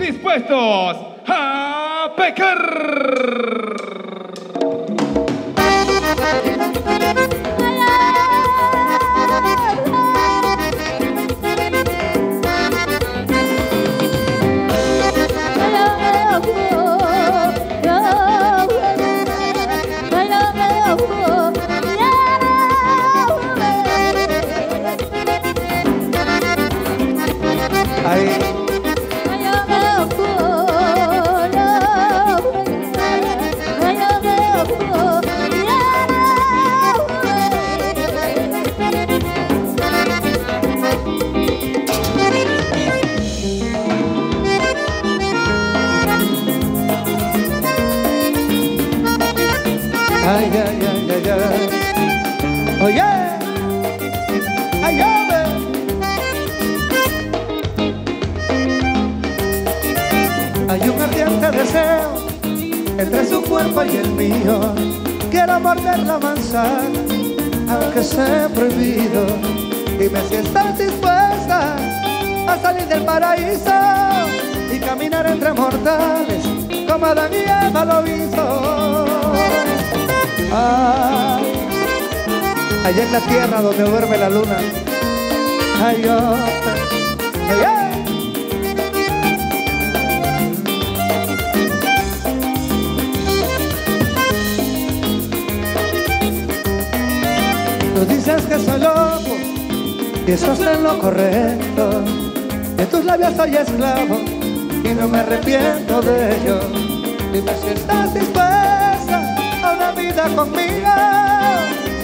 dispuestos a pecar. Entre su cuerpo y el mío. Quiero morder la manzana, aunque sea prohibido. Dime si estás dispuesta a salir del paraíso y caminar entre mortales como Adán y Eva lo hizo. allá en la tierra donde duerme la luna. Ay, yo, Tú dices que soy loco y eso es en lo correcto. De tus labios soy esclavo y no me arrepiento de ello. Dime si estás dispuesta a una vida conmigo.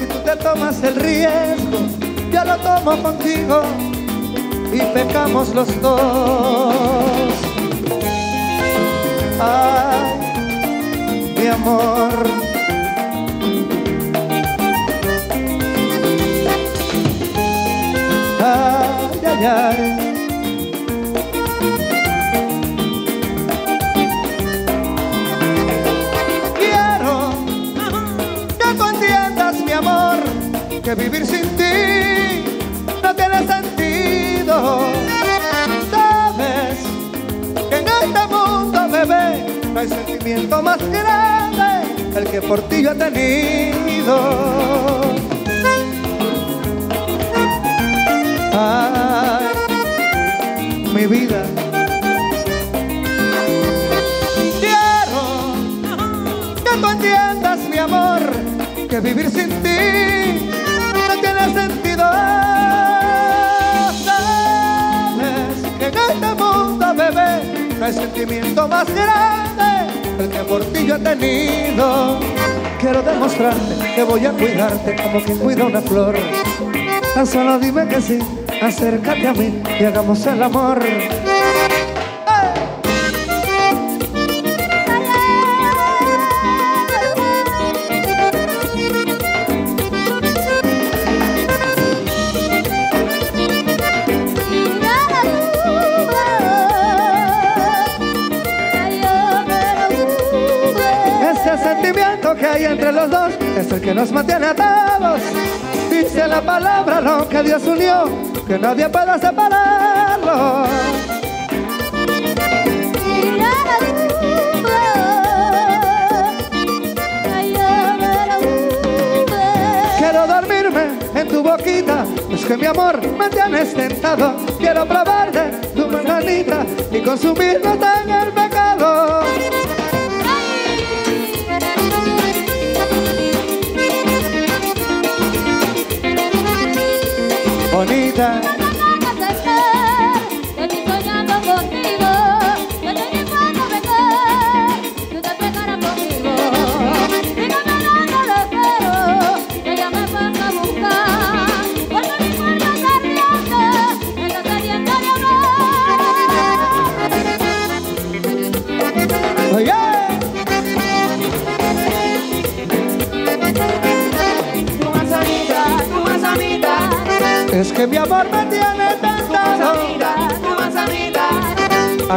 Si tú te tomas el riesgo, yo lo tomo contigo y pecamos los dos. Ay, mi amor. Quiero que tú entiendas, mi amor, que vivir sin ti tiene sentido. Sabes que en este mundo, bebé, no hay sentimiento más grande el que por ti yo he tenido. mi vida. Quiero que tú entiendas, mi amor, que vivir sin ti no tiene sentido. Hay sentimiento más grande el que por ti yo he tenido. Quiero demostrarte que voy a cuidarte como quien cuida una flor. Tan solo dime que sí acércate a mí y hagamos el amor. Entre los dos es el que nos mantiene atados. Dice la palabra lo que Dios unió que nadie pueda separarlo. Quiero dormirme en tu boquita, es que mi amor me tienes tentado. Quiero probar de tu mananita y consumirme en el pecado. 你在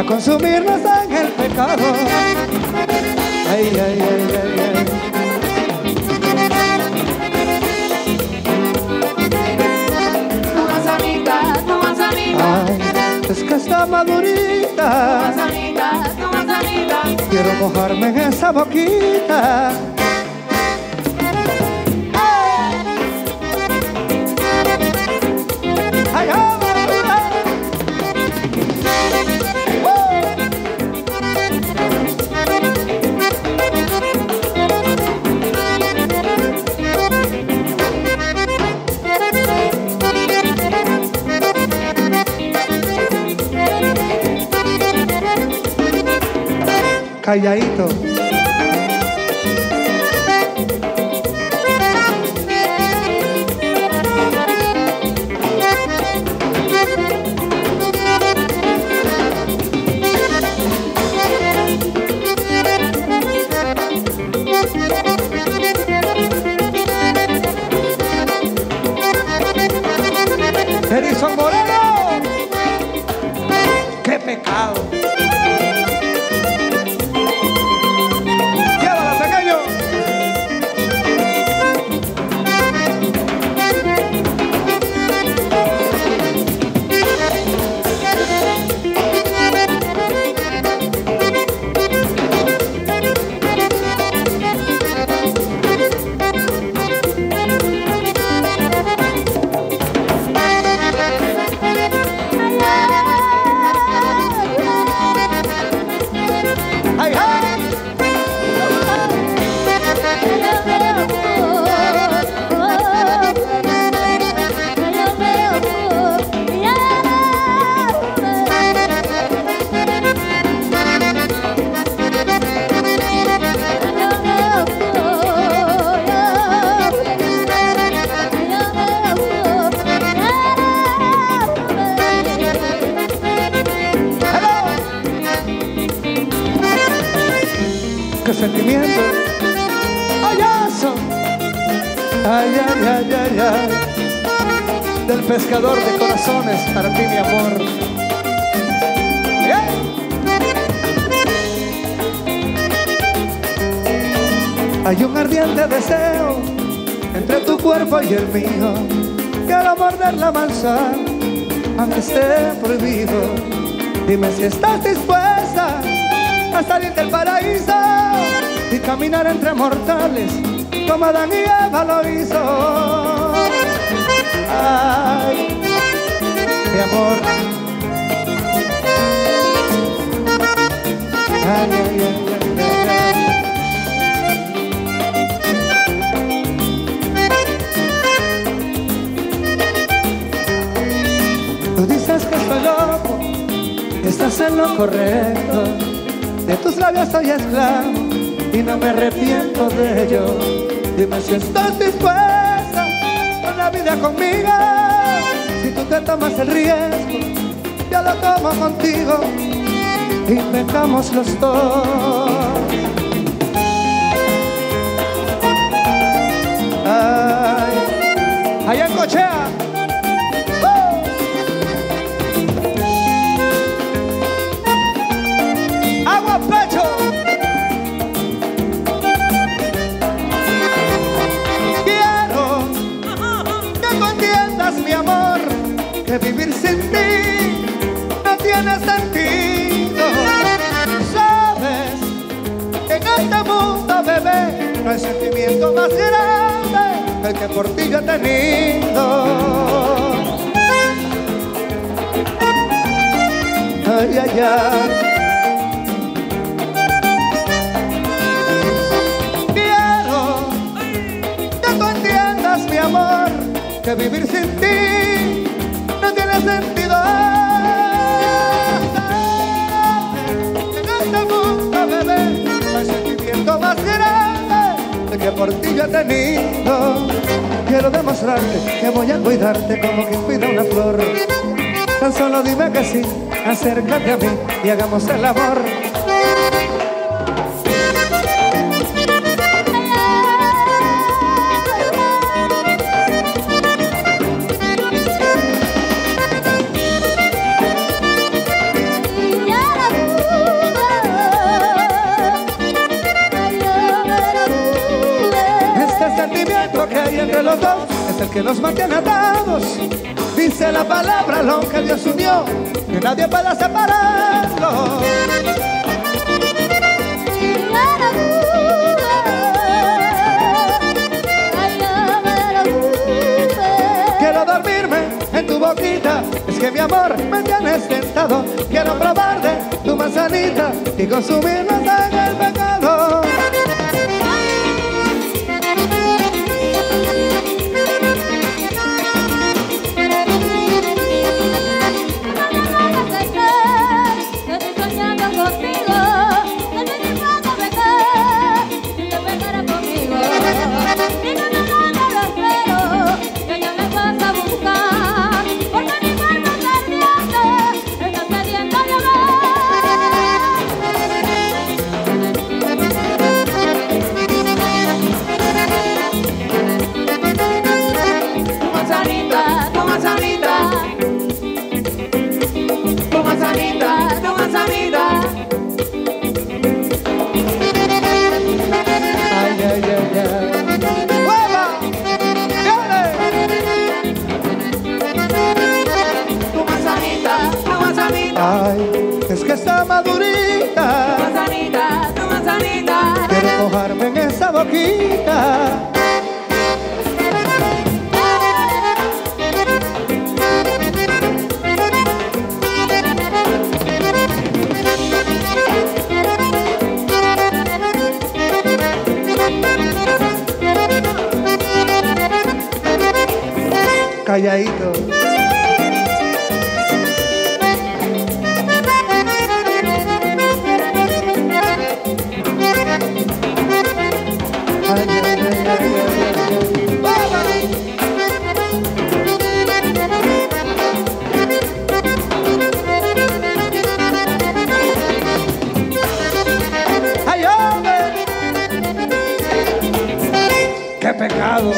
a consumirnos en el pecado. Ay, ay, ay, ay, ay. Tu manzanita, tu manzanita. Es que está madurita. Quiero mojarme en esa boquita. Calladito. Moreno. ¡Qué pecado! Pescador de corazones para ti, mi amor. ¡Eh! Hay un ardiente deseo entre tu cuerpo y el mío. Quiero morder la manzana, aunque esté prohibido. Dime si estás dispuesta a salir del paraíso y caminar entre mortales como Adán y Eva lo hizo. Ay, mi amor. Ay, ay, ay. Tú dices que estoy loco, estás en lo correcto. De tus labios soy esclavo y no me arrepiento de ello. Dime si estás dispuesta conmigo. Si tú te tomas el riesgo, yo lo tomo contigo y pecamos los dos. Ay, allá en Cochea. Que vivir sin ti no tiene sentido. Sabes que en este mundo, bebé, no hay sentimiento más grande que el que por ti yo he tenido. Ay, ay, ay. Quiero que tú entiendas, mi amor, que vivir sin ti que por ti yo tenido. Quiero demostrarte que voy a cuidarte como quien cuida una flor. Tan solo dime que sí, acércate a mí y hagamos el amor. Que nos mantiene atados. Dice la palabra, lo que Dios unió, que nadie pueda separarlo. Quiero dormirme en tu boquita, es que mi amor me tienes tentado. Quiero probar de tu manzanita y consumirnos Calladito. ¡Qué pecado!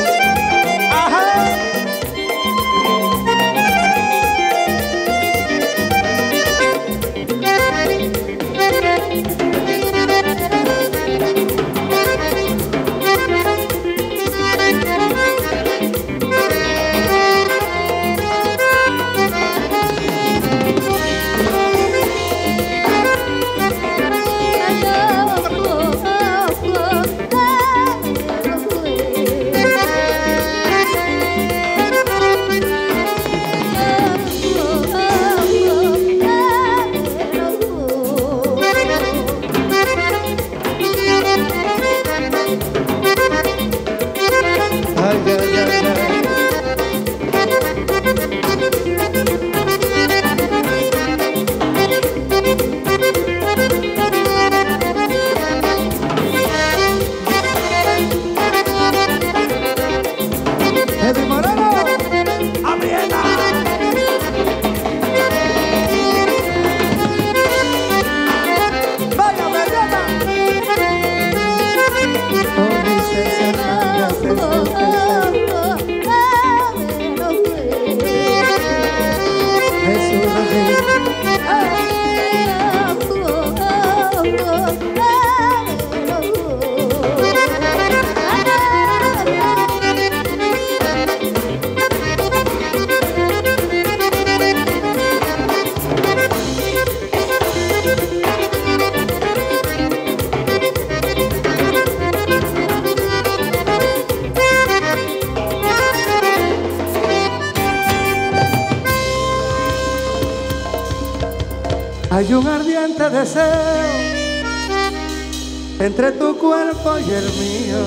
Entre tu cuerpo y el mío.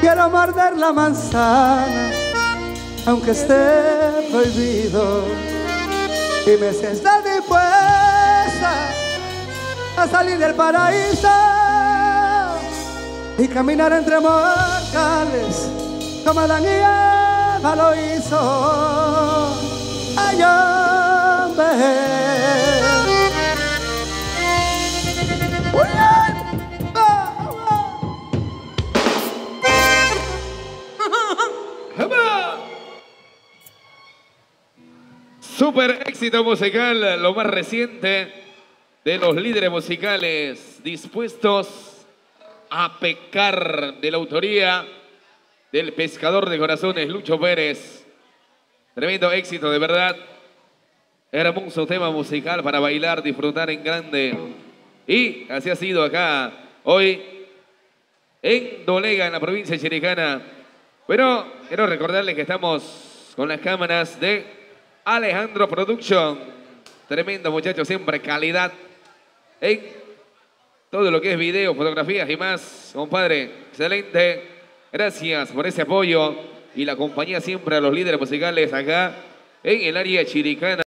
Quiero morder la manzana, aunque esté prohibido. Dime si estás dispuesta a salir del paraíso y caminar entre mortales como Adán y Eva lo hizo. Ay. Éxito musical, lo más reciente de los líderes musicales dispuestos a pecar de la autoría del pescador de corazones Lucho Pérez. Tremendo éxito, de verdad. Hermoso tema musical para bailar, disfrutar en grande. Y así ha sido acá hoy en Dolega, en la provincia de Chiricana. Pero quiero recordarles que estamos con las cámaras de Alejandro Production. Tremendo muchachos, siempre calidad en todo lo que es video, fotografías y más. Compadre, excelente. Gracias por ese apoyo y la compañía siempre a los líderes musicales acá en el área chiricana.